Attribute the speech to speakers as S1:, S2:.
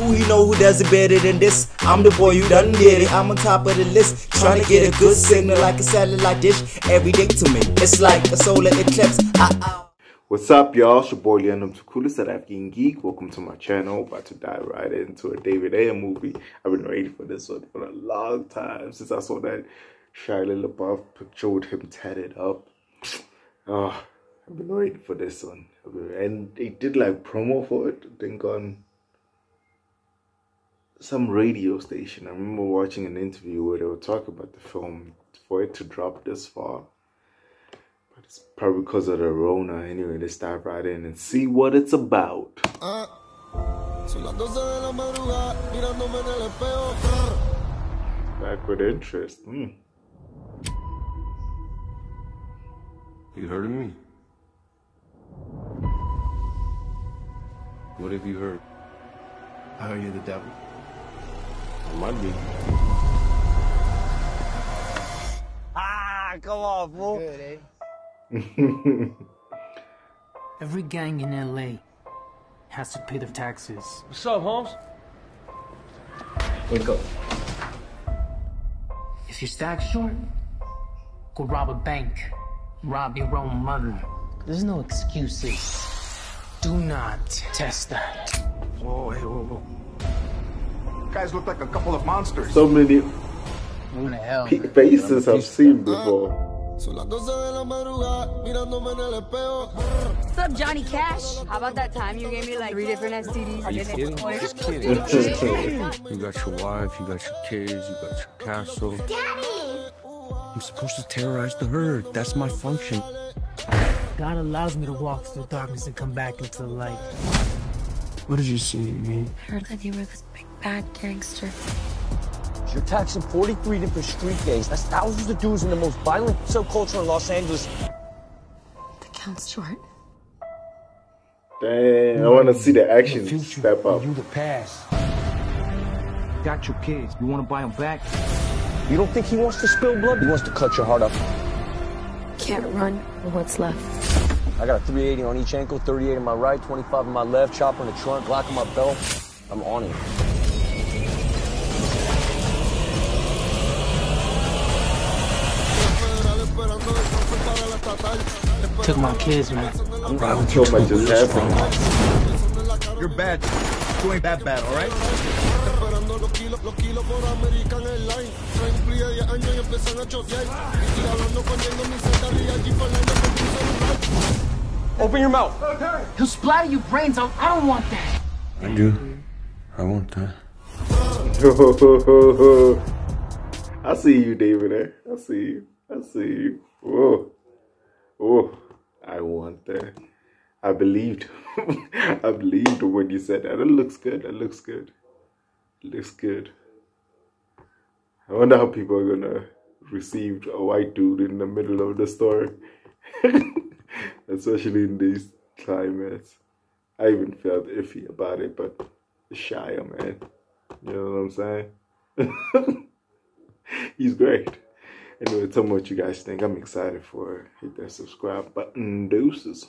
S1: Who you know who does it better than this? I'm the boy you done did it. I'm on top of the list, trying to get a good signal like a satellite dish every day to me. It's like a solar eclipse. Ah, ah.
S2: What's up, y'all? It's your boy Luyanda Mthimkhulu, South African Geek. Welcome to my channel. About to dive right into a David Ayer movie. I've been waiting for this one for a long time since I saw that Shia LaBeouf showed him tatted up. Oh, I've been waiting for this one. And they did like promo for it, I think on some radio station. I remember watching an interview where they were talking about the film for it to drop this far But it's probably because of the Rona. Anyway, let's dive right in and see what it's about. Back with interest. Mm.
S3: You heard of me? What have you heard?
S4: I heard you're the devil.
S3: I might be.
S1: Ah, come on, fool.
S4: Good, eh?
S5: Every gang in LA has to pay their taxes.
S6: What's up, Holmes?
S4: Wake up.
S5: If you're stack short, go rob a bank. Rob your own mother. There's no excuses. Do not test that.
S4: Whoa, hey, whoa, whoa. Guys look like a couple of monsters.
S2: So many
S5: hell?
S2: faces I've seen before.
S7: What's up, Johnny Cash? How about that time you gave me like three different STDs?
S3: Are you kidding? Just kidding. you got your wife, you got your kids, you got your castle.
S7: Daddy!
S3: I'm supposed to terrorize the herd. That's my function.
S5: God allows me to walk through the darkness and come back into the light.
S3: What did you see in me?
S7: I heard that you were this big bad gangster.
S6: You're taxing 43 different street gangs. That's thousands of dudes in the most violent subculture in Los Angeles.
S7: The count's short.
S2: Damn, I want to see the
S6: The
S2: action
S6: future
S2: step up.
S6: and you the past. Got your kids. You want to buy them back? You don't think he wants to spill blood? He wants to cut your heart up.
S7: Can't run what's left.
S6: I got a 380 on each ankle, 38 on my right, 25 on my left, chopper in the trunk, Glock on my belt. I'm on it.
S5: Took my kids, man.
S2: I'm So much is happening.
S4: You're bad. You ain't that bad, all right?
S6: Open your mouth.
S5: He'll splatter your brains out. I don't want that.
S3: I do. I want that.
S2: I see you, David. Eh? I see you. I see you. Whoa. Oh, I want that. I believed. I believed when you said that. It looks good. It looks good. It looks good. I wonder how people are gonna receive a white dude in the middle of the story. Especially in these climates. I even felt iffy about it, but Shia, man. You know what I'm saying? He's great. Anyway, tell me what you guys think. I'm excited for it. Hit that subscribe button. Deuces.